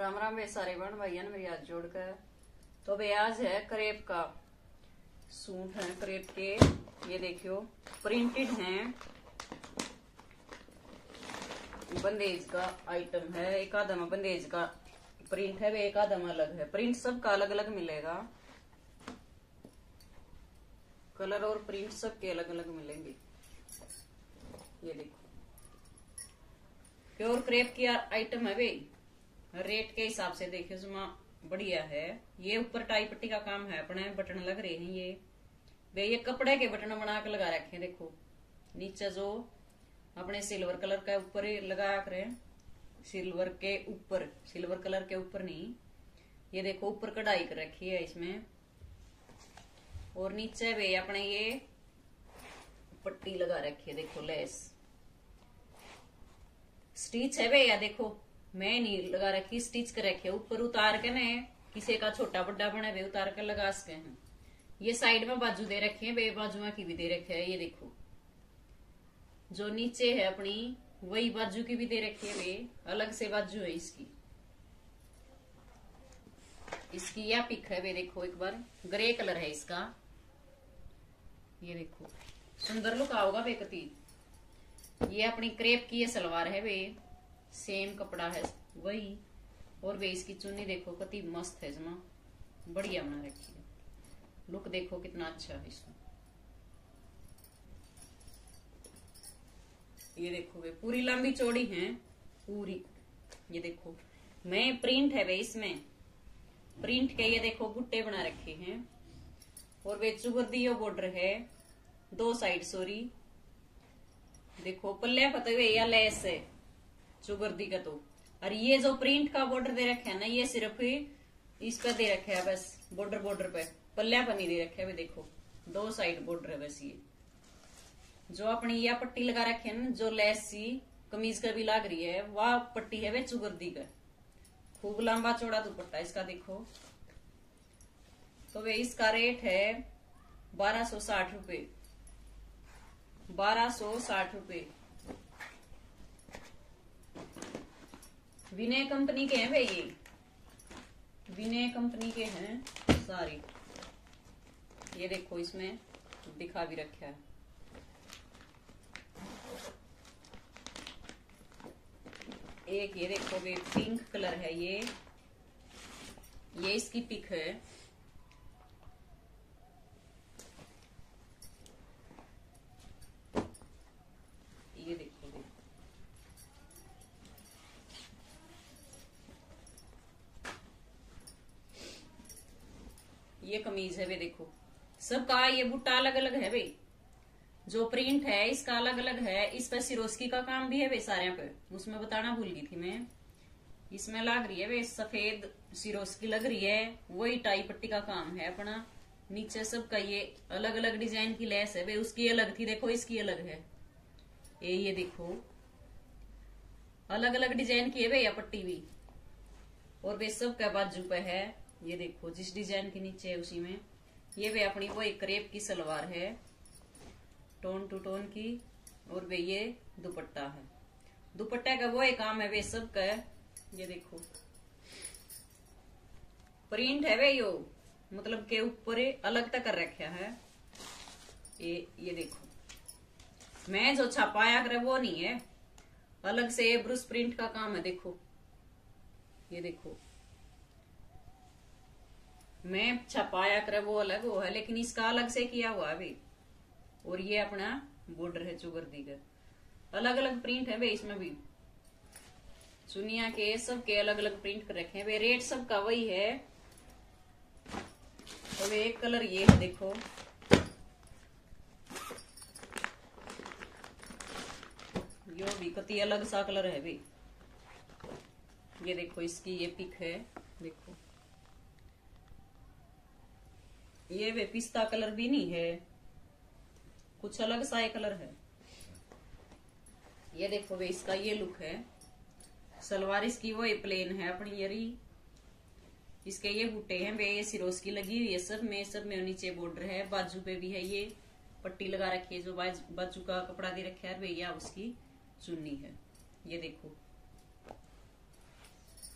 राम राम वे सारे बहन भाइयों ने मेरी हाथ जोड़कर तो आज है करेप का सूट है करेप के, ये देखियो प्रिंटेड हैं। बंदेज का आइटम है, एक आधा में बंदेज का प्रिंट है, वे एक आधा में अलग है। प्रिंट सबका अलग अलग मिलेगा। कलर और प्रिंट सबके अलग अलग मिलेंगे। ये देखो। प्योर क्रेप की आइटम है भाई रेट के हिसाब से देखियो जुमा बढ़िया है। ये ऊपर टाई पट्टी का काम है, अपने बटन लग रहे हैं ये। वे ये कपड़े के बटन बना के लगा रखे हैं, देखो। नीचे जो अपने सिल्वर कलर का ऊपर ही लगा करे सिल्वर के ऊपर, सिल्वर कलर के ऊपर नहीं। ये देखो, ऊपर कढ़ाई कर रखी है इसमें। और नीचे वे अपने ये पट्टी लगा रखी है, देखो, लेस। स्टिच है भैया देखो? मैं नहीं लगा रखी स्टिच कर रखी ऊपर उतार के ने, किसी का छोटा बड़ा बने वे उतार के लगा सके हैं। ये साइड में बाजू दे रखे हैं बे बाजुआ की भी दे रखे है, ये देखो। जो नीचे है अपनी, वही बाजू की भी दे रखी है वे, अलग से बाजू है इसकी। इसकी यह पिक है वे, देखो एक बार। ग्रे कलर है इसका। ये देखो। सुंदर लुक आओगा बेकती ये अपनी क्रेप की ये सलवार है वे। सेम कपड़ा है, वही। और वे इसकी चुन्नी देखो कति मस्त है जमा। बढ़िया बना रखी है। लुक देखो कितना अच्छा है इसका ये देखो वे, पूरी लंबी चौड़ी है। पूरी। ये देखो। मैं प्रिंट है वे इसमें। प्रिंट के ये देखो गुट्टे बना रखे हैं। और वे चुगरदियो बॉर्डर है। दो साइड, सॉरी। देखो, पल्ले फते हुए या लेस है। चुगर्दी का तो। और ये जो प्रिंट का बॉर्डर दे रखे है ना, ये सिर्फ़ इस पे दे रखे है बस बॉर्डर बॉर्डर पे। पल्ले पर नहीं दे रखे है देखो। दो साइड बॉर्डर है बस ये। जो अपनी यह पट्टी लगा रखे है ना, जो लेस सी कमीज का भी लाग रही है, वह पट्टी है वे चुगर्दी का। खूब लंबा चौड़ा दुपट्टा इसका देखो। तो वे इसका रेट है बारह सो साठ रुपये बारह सो साठ रुपये विनय कंपनी के हैं भाई ये। विनय कंपनी के हैं सारे ये देखो, इसमें दिखा भी रखा है। एक ये देखो वे पिंक कलर है ये। ये इसकी पिक है ये देखो देखो ये कमीज है, वे देखो। सबका ये बुट्टा अलग अलग है भाई। जो प्रिंट है, इसका अलग अलग है। इस पर सिरोस्की का काम भी है वे सारे पे। उसमें बताना भूल गई थी मैं। इसमें लग रही है वे सफ़ेद सिरोस्की लग रही है। वही टाई पट्टी का काम है अपना। नीचे सबका ये अलग अलग डिज़ाइन की लेस है वे उसकी अलग थी, देखो, इसकी अलग है। ये ये देखो। अलग अलग डिज़ाइन की है भैया पट्टी भी। और वे सब का बाजू पे है। ये देखो, जिस डिज़ाइन के नीचे है उसी में। ये वे अपनी, वो एक क्रेप की सलवार है। टोन टू टोन की, और वे ये दुपट्टा है। दुपट्टे का वो एक काम है वे सब का है। ये देखो। प्रिंट है वे यो। मतलब के ऊपर अलग तक कर रखा है। ये ये देखो। मैं जो छापाया कर वो नहीं है। अलग से ब्रुश प्रिंट का काम है, देखो। ये देखो। मैं छपाया कर वो अलग वो है, लेकिन इसका अलग से किया हुआ है और ये अपना बॉर्डर है चुगर्दी का अलग अलग प्रिंट है भाई इसमें भी। सुनिया के सब के अलग अलग प्रिंट कर रखे हैं। रेट सबका वही है। तो एक कलर ये है, देखो। यो भी कति अलग सा कलर है भी ये देखो, इसकी ये पिक है, देखो। ये वे पिस्ता कलर भी नहीं है। कुछ अलग सा कलर है। ये देखो वे इसका ये लुक है। सलवार इसकी वो प्लेन है अपनी यरी इसके ये बूटे हैं, वे ये सिरोस की लगी हुई है सब में सब में नीचे बॉर्डर है, बाजू पे भी है ये। पट्टी लगा रखी है जो बाजू का कपड़ा दे रखा है भैया उसकी चुन्नी है। ये देखो।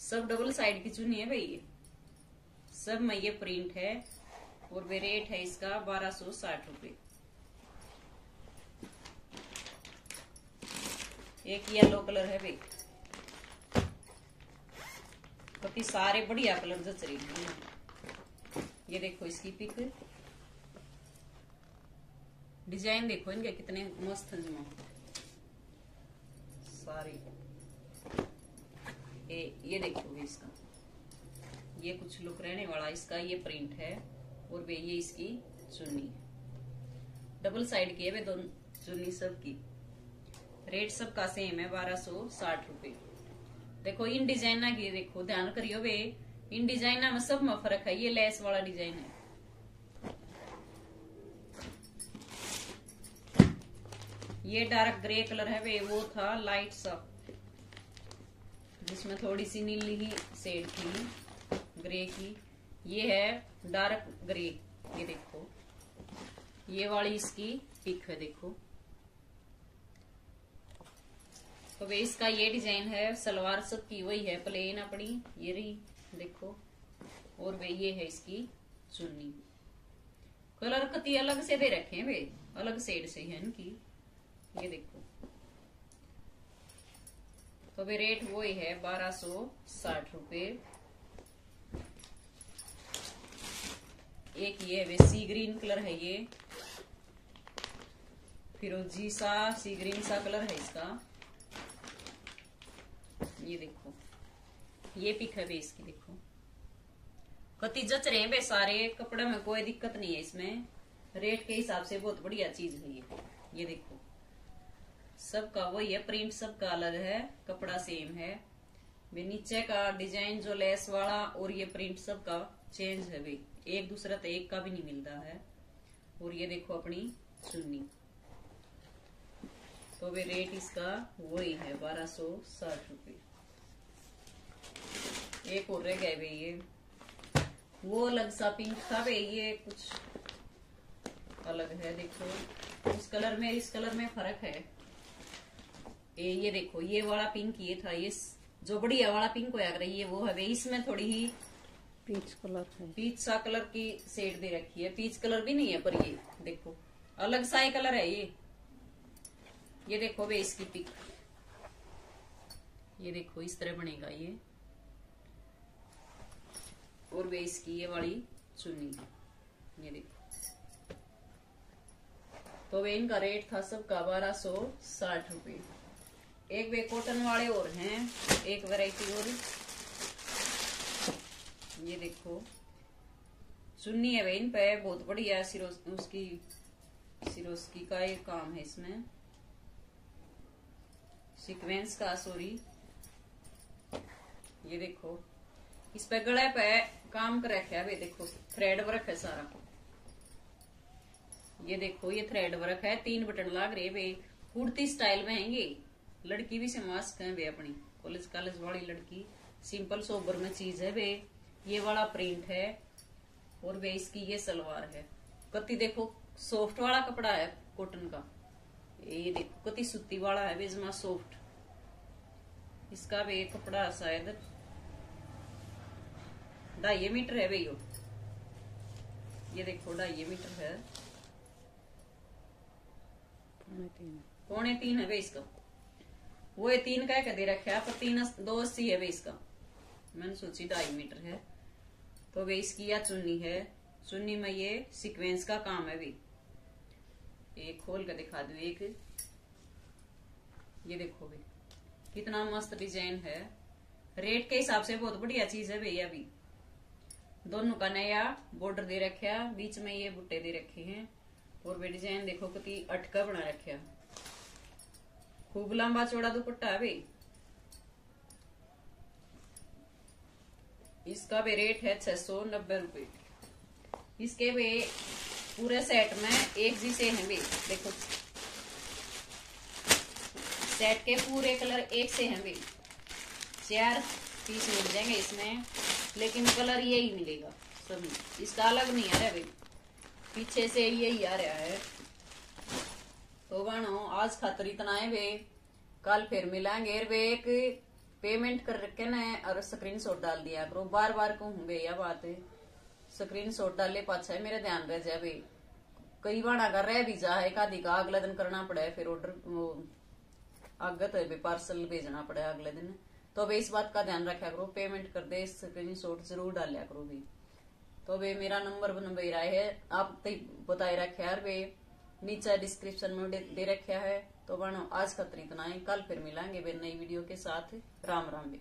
सब डबल साइड की चुनी है भैया सब में ये प्रिंट है। और वे रेट है इसका बारह सौ साठ रुपये एक येलो कलर है भाई। काफ़ी सारे बढ़िया कलर जच रही है। ये देखो इसकी पिक। डिज़ाइन देखो इनके कितने मस्त हैं सारे। ये ये देखो इसका। ये कुछ लुक रहने वाला इसका ये प्रिंट है। और वे ये इसकी चुन्नी। डबल साइड की है वे दोनों चुन्नी सब की। रेट सबका सेम है, बारह सौ साठ रुपए। देखो, इन डिजाइना की, देखो, ध्यान करियो वे। इन डिजाइना में सब में फ़र्क है, ये लेस वाला डिज़ाइन है। ये डार्क ग्रे कलर है वे, वो था लाइट सा। जिसमें थोड़ी सी नीली ही शेड थी ग्रे की। ये है डार्क ग्रे, ये देखो। ये वाली इसकी पिक है, देखो। तो वे इसका ये डिज़ाइन है, सलवार सब की वही है, प्लेन अपनी, ये रही, देखो। और वे ये है इसकी चुन्नी। कलर कति अलग से दे रखे हैं वे, अलग सेड से है इनकी। ये देखो। तो वे रेट वो ही है, बारह सौ साठ रुपए। एक ये वे सी ग्रीन कलर है ये। फिरोजी सा सी ग्रीन सा कलर है इसका। ये देखो। ये पिक है बेस की देखो। कति जच रहे हैं बे सारे, कपड़े में कोई दिक्कत नहीं है इसमें। रेट के हिसाब से बहुत बढ़िया चीज़ है ये। ये देखो। सबका वही है प्रिंट सबका अलग है, कपड़ा सेम है। नीचे का डिज़ाइन जो लेस वाला और ये प्रिंट सबका चेंज है भाई। एक दूसरा तो एक का भी नहीं मिलता है। और ये देखो अपनी चुन्नी तो वे रेट इसका वही है, बारह सौ साठ रुपये। एक और रह गए भाई ये। वो अलग सा पिंक था भाई, ये कुछ अलग है, देखो। इस कलर में, इस कलर में फ़र्क है। ये ये देखो, ये वाला पिंक ये था, ये जो बढ़िया वाला पिंक होया रही है वो है इसमें थोड़ी ही पीच कलर है। पीच सा कलर की शेड दे रखी है। पीच कलर भी नहीं है पर ये, देखो। अलग सा ही कलर है ये। ये देखो वे इसकी पिक ये देखो, इस तरह बनेगा ये। और वे इसकी ये वाली चुन्नी। ये देखो। तो वे इनका रेट था सबका बारह सौ साठ रुपये। एक वे कॉटन वाले और हैं, एक वैरायटी और। ये देखो। चुन्नी है इन पे बहुत बढ़िया सिरोस, उसकी, सिरोस्की का ये काम है इसमें। सीक्वेंस का सॉरी ये देखो। इस पे गले पे काम कर रखा है देखो। थ्रेड वर्क है सारा। ये देखो, ये थ्रेड वर्क है। तीन बटन लाग रहे वे कुर्ती स्टाइल में हैंगे लड़की भी से मास्क है वे अपनी। कॉलेज कॉलेज वाली लड़की। सिंपल सोबर में चीज़ है वे ये वाला प्रिंट है और वे इसकी ये सलवार है। कति देखो सॉफ्ट वाला कपड़ा है कॉटन का। ये देखो कति सुती वाला है बेजमा सॉफ्ट इसका भी कपड़ा शायद। ढाई मीटर है भैया। ये देखो ढाई मीटर है। पौने तीन। है भाई इसका वो ये तीन का दे रखा है? पर तीन दो अस्सी है भाई इसका मैंने सोची ढाई मीटर है। तो वे इसकी या चुन्नी है। चुन्नी में ये सीक्वेंस का काम है भी। एक खोल कर दिखा दू, एक। ये देखो भी। कितना मस्त डिज़ाइन है। रेट के हिसाब से बहुत बढ़िया चीज़ है भैया भी। दोनों का नया बॉर्डर दे रखा बीच में ये बुट्टे दे रखे हैं। और वे डिज़ाइन देखो कितनी अटका बना रखा खूब लंबा चौड़ा दुपट्टा है भाई इसका भी रेट है छह सौ नब्बे रुपए। इसके भी पूरे सेट में एक जी से हैं भी, देखो। सेट के पूरे कलर एक से हैं भी। चार पीस मिल जाएँगे इसमें, लेकिन कलर यही मिलेगा सभी। इसका अलग नहीं आ रहा भाई। पीछे से यही आ रहा है। तो बनो आज खातर इतना है वे कल फिर मिलेंगे वे एक पेमेंट कर रखे ना और स्क्रीनशॉट डाल दिया करो। बार बार को हूँ भैया बात है। स्क्रीनशॉट डाले पाछा है मेरा ध्यान रह जाए भाई। कई बार अगर रह भी जा है का का अगले दिन करना पड़े फिर ऑर्डर वो आगे तो है पार्सल भेजना पड़े अगले दिन। तो अभी इस बात का ध्यान रखा करो पेमेंट कर दे स्क्रीन शॉट ज़रूर डालिया करो भी तो अभी मेरा नंबर बन रहा है। आप तो बताए रखे यार वे नीचे डिस्क्रिप्शन में दे, दे रखा है। तो बनो, आज का इतना ही। कल फिर मिलेंगे नई वीडियो के साथ। राम राम भी